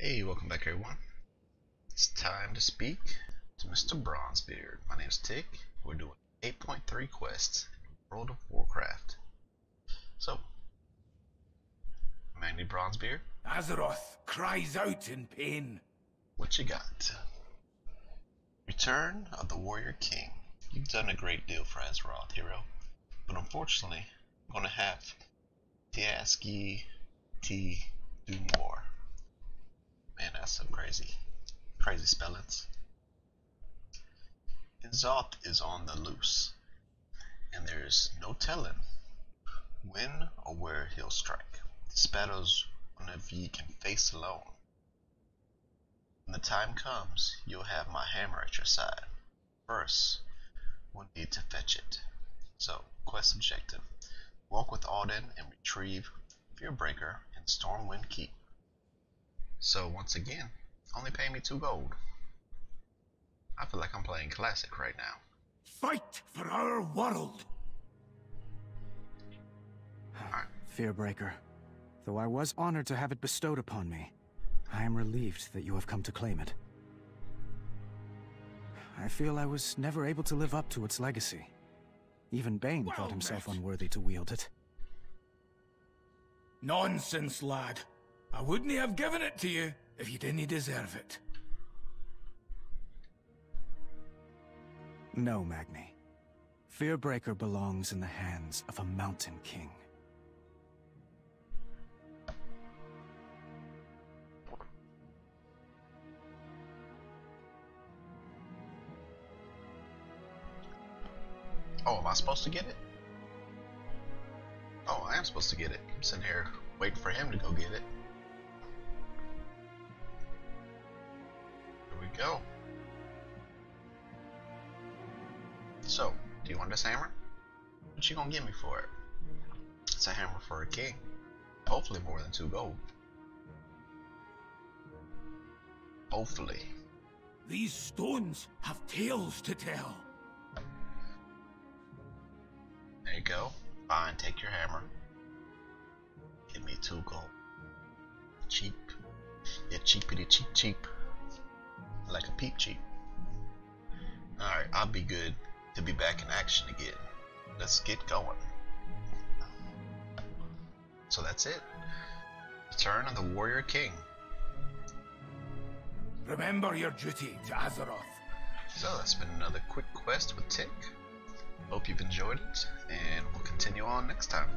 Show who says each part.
Speaker 1: Hey, welcome back everyone. It's time to speak to Mr. Bronzebeard. My name's Tick. We're doing 8.3 quests in World of Warcraft. So, Magni Bronzebeard,
Speaker 2: Azeroth cries out in pain.
Speaker 1: what you got? Return of the Warrior King. You've done a great deal for Azeroth, hero. But unfortunately, I'm gonna have to ask ye to do more. Some crazy, crazy spellings. N'Zoth is on the loose, and there's no telling when or where he'll strike. This battle's one of ye can face alone. When the time comes, you'll have my hammer at your side. First, we'll need to fetch it. So, quest objective. Walk with Alden and retrieve Fearbreaker and Stormwind Keep. So once again, only pay me two gold. I feel like I'm playing classic right now.
Speaker 2: Fight for our world.
Speaker 3: Fearbreaker. Though I was honored to have it bestowed upon me, I am relieved that you have come to claim it. I feel I was never able to live up to its legacy. Even Bane
Speaker 2: Well
Speaker 3: thought himself
Speaker 2: met.
Speaker 3: unworthy to wield it.
Speaker 2: Nonsense, lad. I wouldn't have given it to you if you didn't deserve it.
Speaker 3: No, Magni. Fearbreaker belongs in the hands of a Mountain King.
Speaker 1: Oh, am I supposed to get it? Oh, I am supposed to get it. I'm sitting here waiting for him to go get it. Go. So, do you want this hammer? What you gonna give me for it? It's a hammer for a king. Hopefully more than two gold. Hopefully.
Speaker 2: These stones have tales to tell.
Speaker 1: There you go. Fine, take your hammer. Give me two gold. Cheap. Yeah, cheapity cheap cheap. Like a peep cheap. Alright, I'll be good to be back in action again. Let's get going. So that's it. Return of the Warrior King.
Speaker 2: Remember your duty to Azeroth.
Speaker 1: So that's been another quick quest with Tick. Hope you've enjoyed it, and we'll continue on next time